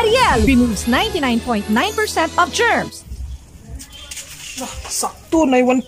Ariel removes 99.9% of germs. Ah, sakto, na 1%.